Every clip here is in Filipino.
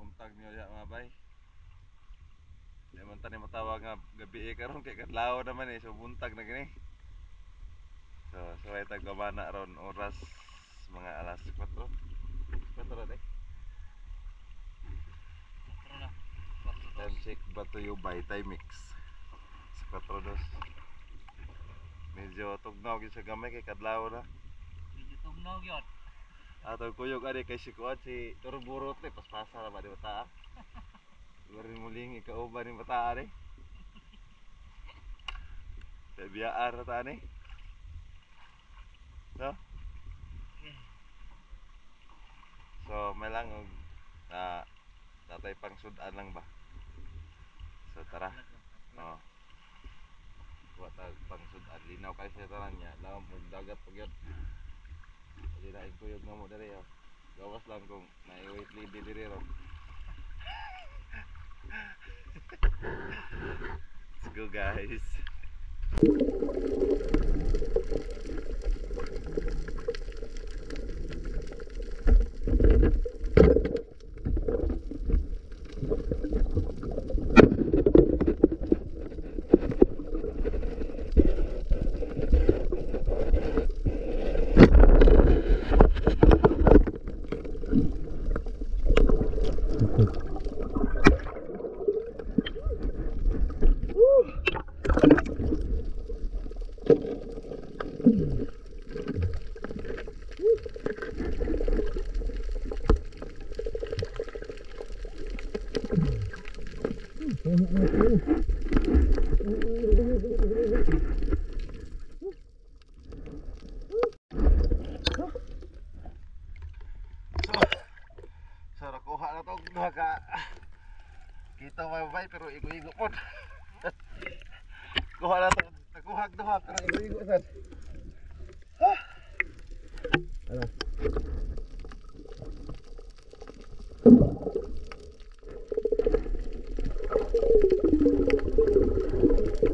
buntag niyo ya mga bay. Di man tani matawag nga gabi eh karon kay kadlaw naman eh so buntag na gini. So so ay tag gabana ron oras mga alas 4. 4 ra eh. Time check Batuyo by Timex. Sa 4 dos. Medyo tugnaw gyud sa gamay kay kadlaw na. Medyo tugnaw yun. Ato kuyog ari kay si Kuat si Turburot ni paspasa ra ba di bata. Garin muling ikauban ni bata ari. Sa biyaan ra ta ni. No? So may lang og na natay pang sudan lang ba. So tara. Oo. Kuha ta pang sudan linaw kay sa tanan niya. Laom og dagat pag yun. Hindi na kuyog na mo dali oh. Gawas lang kung nai-wait lady diri ro. Let's go guys. Kita may bay pero igo-igo pod. Kuha na to, nakuha duha pero igo-igo sad.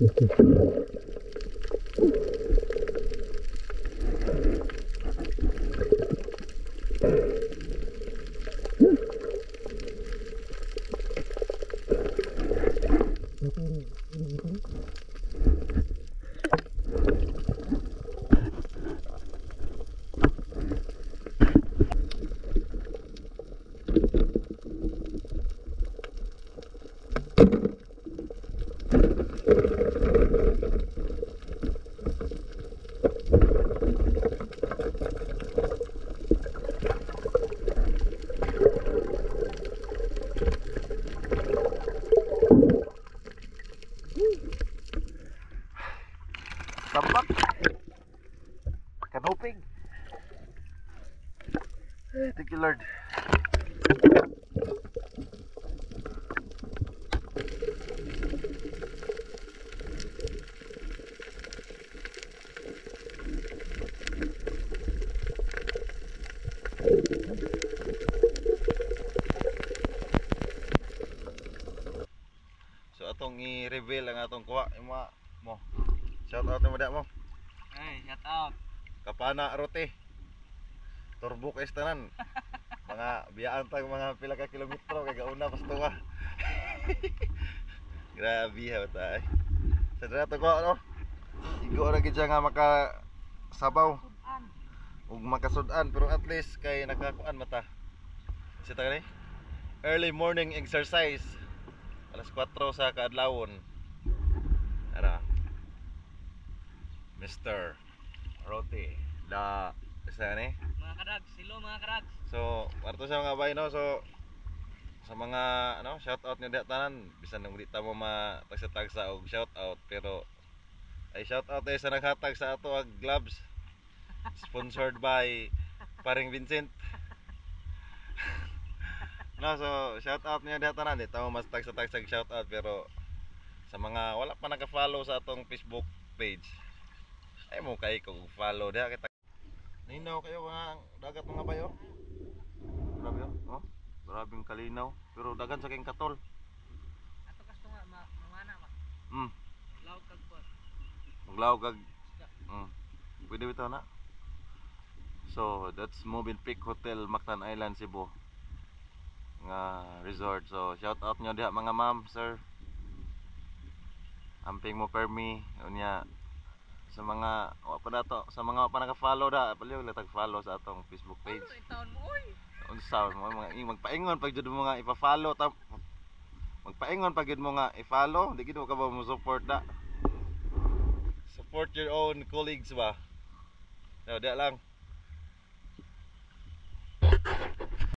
Mm-hmm. Tambak. Kanuping. Thank you Lord. So atong i-reveal ang atong kuha imo mo. Shout out mo da mo. Hey, shout out. Kapana rote. Turbo kay tanan. Mga biyaan tag mga pila ka kilometro kay gauna pas tuwa. Grabe ha tay. Sa dira to ko ano? Igo ra gid nga maka sabaw ug makasud-an pero at least kay nakakuan mata. Sa tagay early morning exercise. Alas 4 sa kaadlawon. Ara. Mr. Rote. La isa ni? Ma. kadags. Hello mga kadags. So, warto sa mga bay no. So sa mga ano, shout out nyo tanan, bisan nang di ta mo matagsa-tagsa og shout out pero ay shout out eh sa naghatag sa ato ag gloves sponsored by paring Vincent. no, so shout out diha tanan, di ta mo mas tagsa-tagsa og shout out pero sa mga wala pa naka-follow sa atong Facebook page. Ay mo kay kog follow diha kita. Ninaw kayo mga dagat mga bayo. Grabe oh. oh. Grabing kalinaw. Pero dagan sa king katol. Ato kasto nga ma mamana ba. Mm. Law kag pot. Maglaw kag mm. Pwede bitaw na. So, that's Mobile Peak Hotel, Mactan Island, Cebu. Nga resort. So, shout out nyo diha mga ma'am, sir. Amping mo permi unya sa mga wa pa dato sa mga pa naka-follow da paliw la tag-follow sa atong Facebook page. Ano yung taon mo oy? unsa mo mga magpaingon pag jud mo nga ipa-follow ta magpaingon pag jud mo nga i-follow di gid mo ka ba mo support da support your own colleagues ba no da lang